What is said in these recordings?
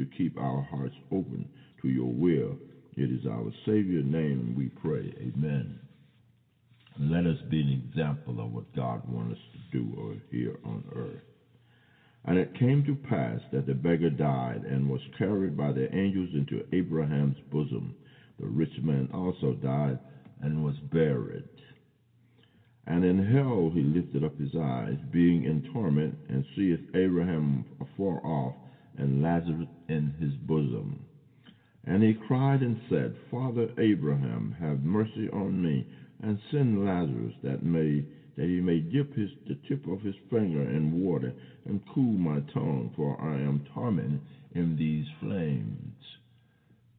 to keep our hearts open to your will. It is our Savior's name we pray. Amen. Let us be an example of what God wants us to do here on earth. And it came to pass that the beggar died and was carried by the angels into Abraham's bosom. The rich man also died and was buried. And in hell he lifted up his eyes, being in torment, and seeth Abraham afar off, Lazarus in his bosom. And he cried and said, Father Abraham, have mercy on me, and send Lazarus that may that he may dip his the tip of his finger in water and cool my tongue, for I am tormented in these flames.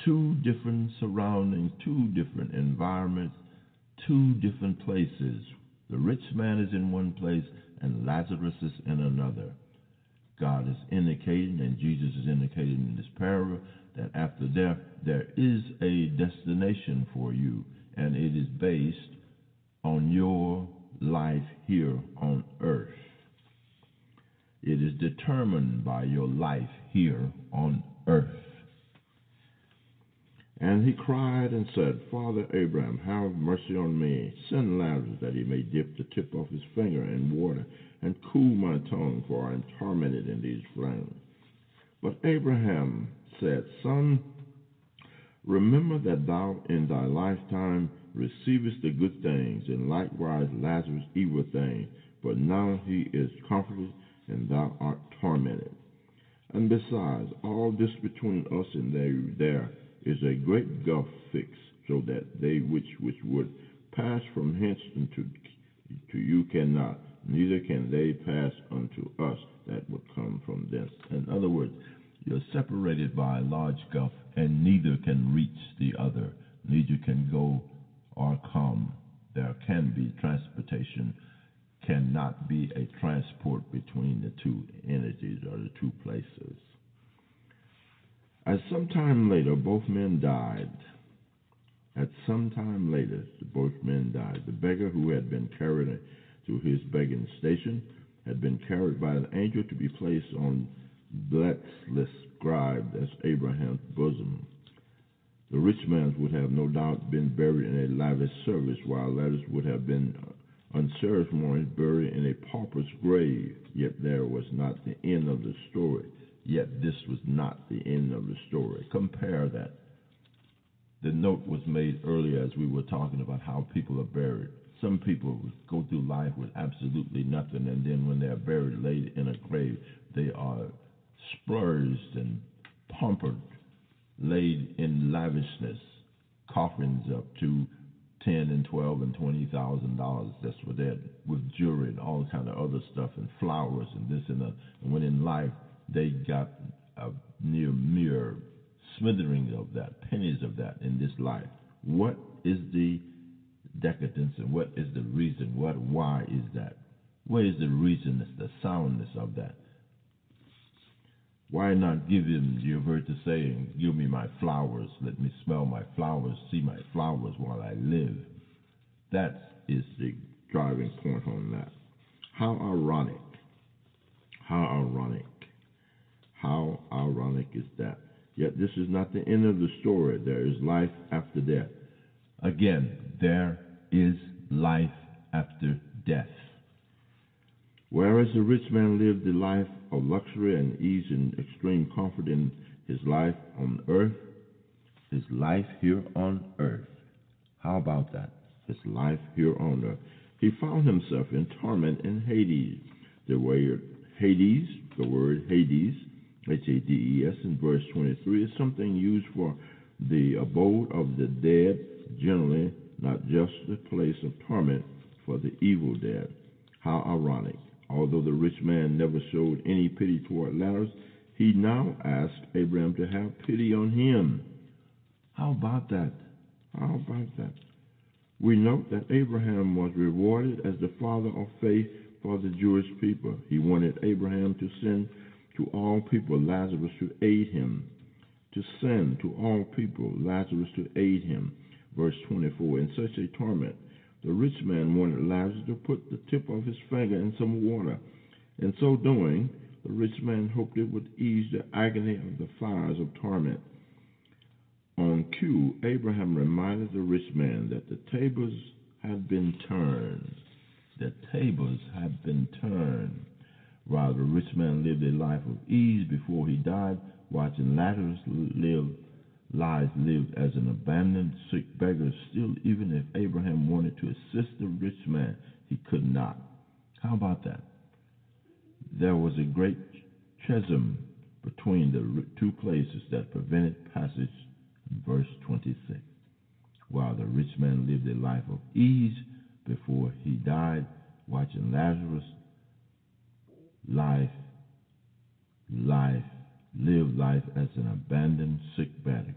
Two different surroundings, two different environments, two different places. The rich man is in one place and Lazarus is in another. God is indicating, and Jesus is indicating in this parable, that after death there is a destination for you, and it is based on your life here on earth. It is determined by your life here on earth. And he cried and said, Father Abraham, have mercy on me. Send Lazarus that he may dip the tip of his finger in water and cool my tongue, for I am tormented in these flames. But Abraham said, Son, remember that thou in thy lifetime receivest the good things, and likewise Lazarus evil things. But now he is comforted, and thou art tormented. And besides, all this between us and they there is a great gulf fixed, so that they which which would pass from hence unto to you cannot, neither can they pass unto us that would come from thence. In other words, you're separated by a large gulf, and neither can reach the other, neither can go or come. There can be transportation, cannot be a transport between the two entities or the two places. At some time later, both men died. At some time later, both men died. The beggar who had been carried to his begging station had been carried by an angel to be placed on blacksmith's scribe, that's Abraham's bosom. The rich man would have no doubt been buried in a lavish service, while Lazarus would have been unceremonious buried in a pauper's grave. Yet there was not the end of the story. Yet this was not the end of the story. Compare that. The note was made earlier as we were talking about how people are buried. Some people go through life with absolutely nothing, and then when they're buried, laid in a grave, they are splurged and pampered, laid in lavishness, coffins up to ten and twelve and twenty thousand dollars just for that, with jewelry and all kind of other stuff and flowers and this and that. And when in life they got a near mere smithering of that, pennies of that in this life. What is the decadence and what is the reason? What why is that? Where is the reason, the soundness of that? Why not give him, you've heard the saying, give me my flowers, let me smell my flowers, see my flowers while I live. That is the driving point on that. How ironic. How ironic. How ironic is that? Yet this is not the end of the story. There is life after death. Again, there is life after death. Whereas the rich man lived the life of luxury and ease and extreme comfort in his life on earth, his life here on earth. How about that? His life here on earth. He found himself in torment in Hades. The word Hades, the word Hades, H A D E S, in verse 23, is something used for the abode of the dead, generally, not just the place of torment for the evil dead. How ironic. Although the rich man never showed any pity toward Lazarus, he now asked Abraham to have pity on him. How about that? How about that? We note that Abraham was rewarded as the father of faith for the Jewish people. He wanted Abraham to send to all people Lazarus to aid him, to send to all people Lazarus to aid him. Verse 24 In such a torment, the rich man wanted Lazarus to put the tip of his finger in some water. In so doing, the rich man hoped it would ease the agony of the fires of torment. On cue, Abraham reminded the rich man that the tables had been turned. The tables had been turned. While the rich man lived a life of ease before he died, watching Lazarus live lives lived as an abandoned sick beggar, still, even if Abraham wanted to assist the rich man, he could not. How about that? There was a great chasm between the two places that prevented passage verse 26. While the rich man lived a life of ease before he died, watching Lazarus life, life, live life as an abandoned sick beggar.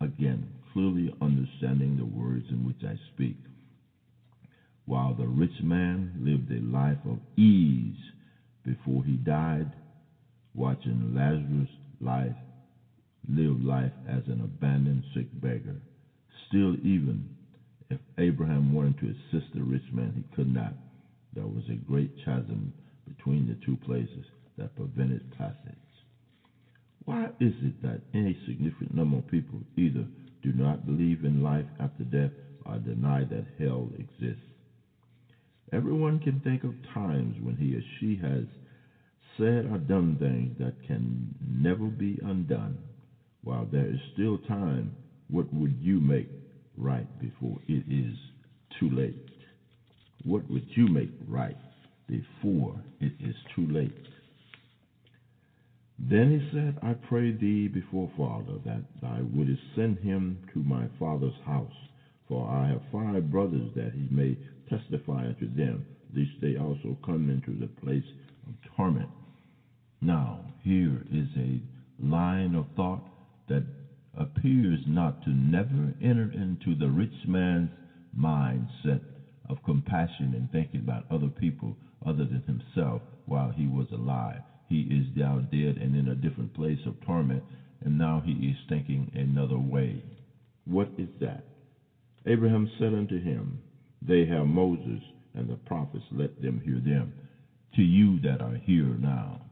Again, clearly understanding the words in which I speak. While the rich man lived a life of ease before he died, watching Lazarus' life live life as an abandoned sick beggar. Still, even if Abraham wanted to assist the rich man, he could not. There was a great chasm between the two places that prevented passage. Why is it that any significant number of people either do not believe in life after death or deny that hell exists? Everyone can think of times when he or she has said or done things that can never be undone. While there is still time, what would you make right before it is too late? What would you make right before it is too late? Then he said, I pray thee before Father that thou wouldest send him to my father's house, for I have five brothers that he may testify unto them, lest they also come into the place of torment. Now, here is a line of thought that appears not to never enter into the rich man's mindset of compassion and thinking about other people other than himself while he was alive. He is now dead and in a different place of torment, and now he is thinking another way. What is that? Abraham said unto him, They have Moses and the prophets, let them hear them. To you that are here now,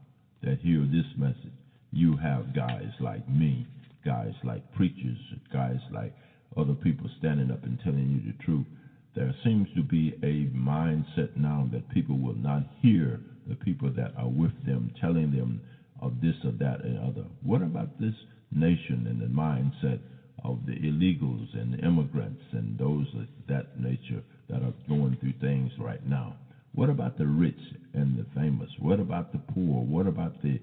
that hear this message, you have guys like me, guys like preachers, guys like other people standing up and telling you the truth. There seems to be a mindset now that people will not hear the people that are with them, telling them of this or that and other. What about this nation and the mindset of the illegals and the immigrants and those of that nature that are going through things right now? What about the rich and the famous? What about the poor? What about the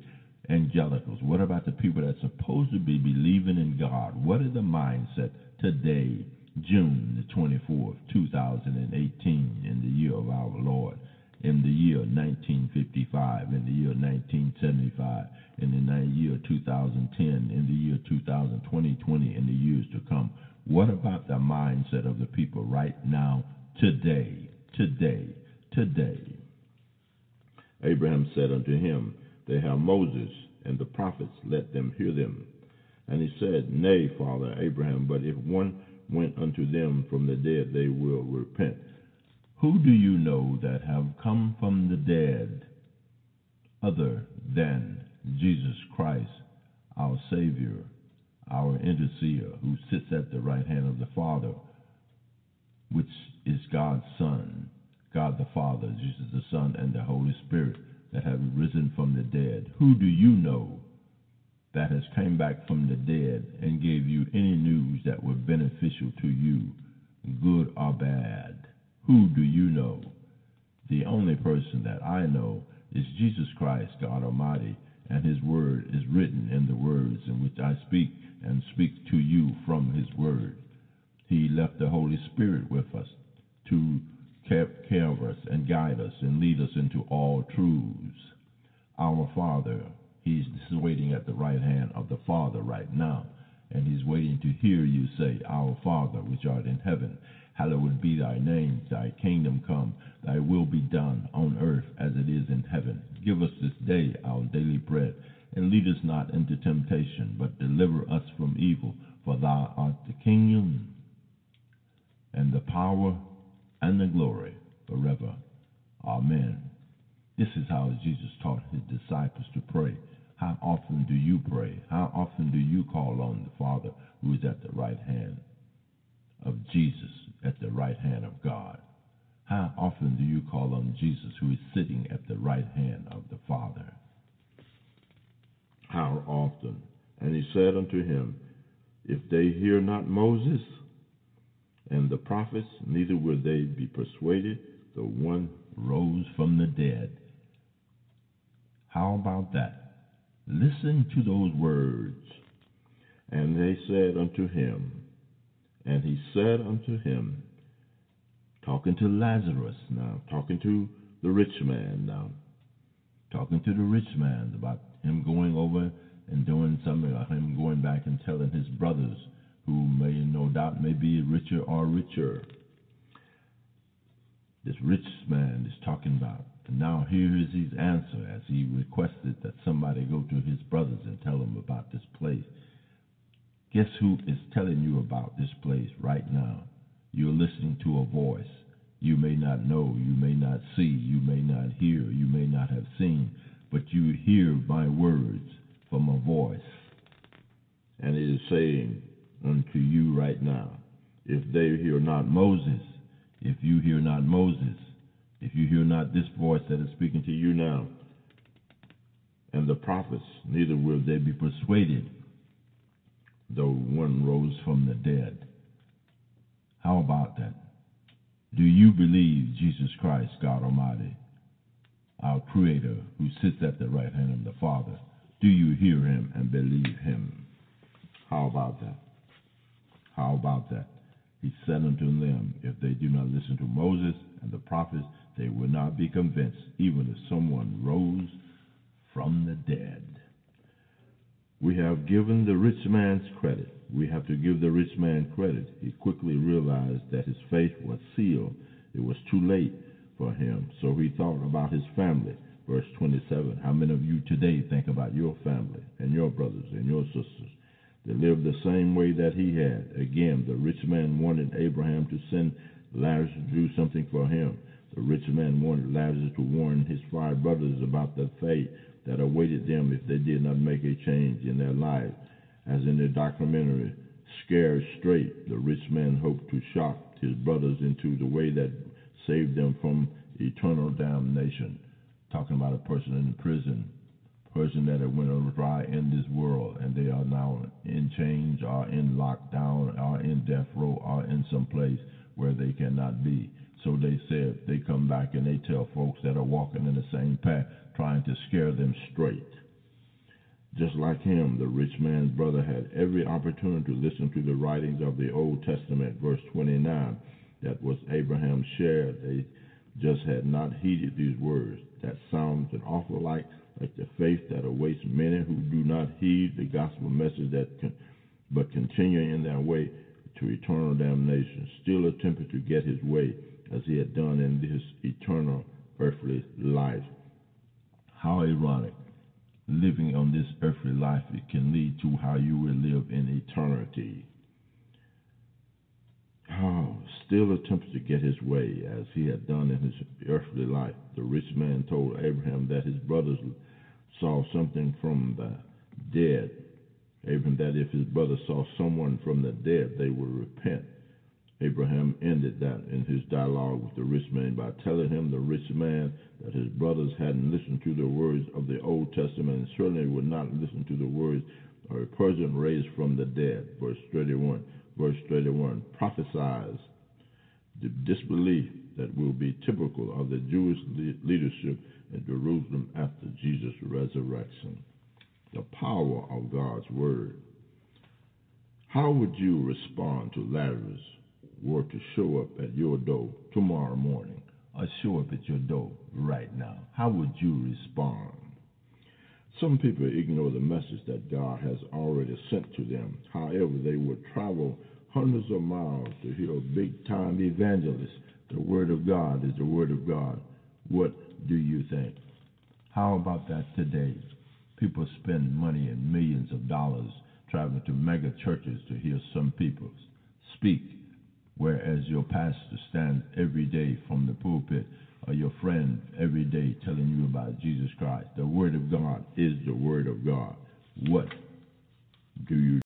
angelicals? What about the people that are supposed to be believing in God? What is the mindset today, June the 24th, 2018, in the year of our Lord? in the year 1955, in the year 1975, in the year 2010, in the year 2020, 20, in the years to come. What about the mindset of the people right now, today, today, today? Abraham said unto him, They have Moses and the prophets, let them hear them. And he said, Nay, father Abraham, but if one went unto them from the dead, they will repent. Who do you know that have come from the dead other than Jesus Christ, our Savior, our intercessor, who sits at the right hand of the Father, which is God's Son, God the Father, Jesus the Son, and the Holy Spirit that have risen from the dead? Who do you know that has come back from the dead and gave you any news that were beneficial to you, good or bad? Who do you know? The only person that I know is Jesus Christ, God Almighty, and His Word is written in the words in which I speak and speak to you from His Word. He left the Holy Spirit with us to care of us and guide us and lead us into all truths. Our Father, He's waiting at the right hand of the Father right now, and He's waiting to hear you say, Our Father, which art in heaven Hallowed be thy name, thy kingdom come, thy will be done on earth as it is in heaven. Give us this day our daily bread, and lead us not into temptation, but deliver us from evil. For thou art the kingdom, and the power, and the glory forever. Amen. This is how Jesus taught his disciples to pray. How often do you pray? How often do you call on the Father who is at the right hand of Jesus, at the right hand of God? How often do you call on Jesus who is sitting at the right hand of the Father? How often? And he said unto him, If they hear not Moses and the prophets, neither will they be persuaded. though one rose from the dead. How about that? Listen to those words. And they said unto him, and he said unto him, talking to Lazarus now, talking to the rich man now, talking to the rich man about him going over and doing something, or him going back and telling his brothers, who may no doubt may be richer or richer. This rich man is talking about. And now here is his answer as he requested that somebody go to his brothers and tell them about this place. Guess who is telling you about this place right now? You're listening to a voice. You may not know, you may not see, you may not hear, you may not have seen, but you hear my words from a voice. And it is saying unto you right now, if they hear not Moses, if you hear not Moses, if you hear not this voice that is speaking to you now, and the prophets, neither will they be persuaded, though one rose from the dead. How about that? Do you believe Jesus Christ, God Almighty, our Creator, who sits at the right hand of the Father? Do you hear him and believe him? How about that? How about that? He said unto them, If they do not listen to Moses and the prophets, they will not be convinced, even if someone rose from the dead. We have given the rich man's credit. We have to give the rich man credit. He quickly realized that his faith was sealed. It was too late for him, so he thought about his family. Verse 27 How many of you today think about your family and your brothers and your sisters that lived the same way that he had? Again, the rich man wanted Abraham to send Lazarus to do something for him. The rich man wanted Lazarus to warn his five brothers about the fate that awaited them if they did not make a change in their lives. As in the documentary Scared Straight, the rich man hoped to shock his brothers into the way that saved them from eternal damnation. Talking about a person in prison, person that had went awry in this world, and they are now in chains, or in lockdown, or in death row, or in some place where they cannot be. So they said they come back and they tell folks that are walking in the same path trying to scare them straight. Just like him, the rich man's brother had every opportunity to listen to the writings of the Old Testament, verse 29, that was Abraham's share. They just had not heeded these words. That sounds an awful like like the faith that awaits many who do not heed the gospel message that can, but continue in their way to eternal damnation, still attempting to get his way as he had done in this eternal earthly life. How ironic. Living on this earthly life, it can lead to how you will live in eternity. Oh, still attempting to get his way as he had done in his earthly life. The rich man told Abraham that his brothers saw something from the dead. Abraham, that if his brother saw someone from the dead, they would repent. Abraham ended that in his dialogue with the rich man by telling him, the rich man, that his brothers hadn't listened to the words of the Old Testament and certainly would not listen to the words of a person raised from the dead. Verse 31. Verse 31 prophesies the disbelief that will be typical of the Jewish leadership in Jerusalem after Jesus' resurrection. The power of God's Word. How would you respond to Lazarus were to show up at your door tomorrow morning or show up at your door right now, how would you respond? Some people ignore the message that God has already sent to them. However, they would travel hundreds of miles to hear a big time evangelist. The Word of God is the Word of God. What do you think? How about that today? People spend money and millions of dollars traveling to mega churches to hear some people speak whereas your pastor stands every day from the pulpit or your friend every day telling you about Jesus Christ. The Word of God is the Word of God. What do you